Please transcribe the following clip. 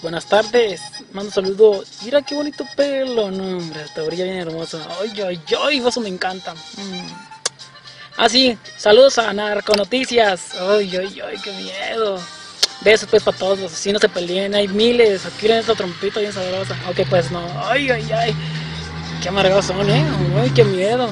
Buenas tardes. Mando un saludo. Mira qué bonito pelo. No, hombre, hasta brilla bien hermoso. Ay, ay, ay, eso me encanta. Mm. Ah, sí. Saludos a Narco Noticias. Ay, ay, ay, qué miedo. Besos pues para todos los asesinos se peleen. Hay miles. Aquí esta trompita bien sabrosa. Ok, pues no. Ay, ay, ay. Qué amargados son, eh. Ay, qué miedo.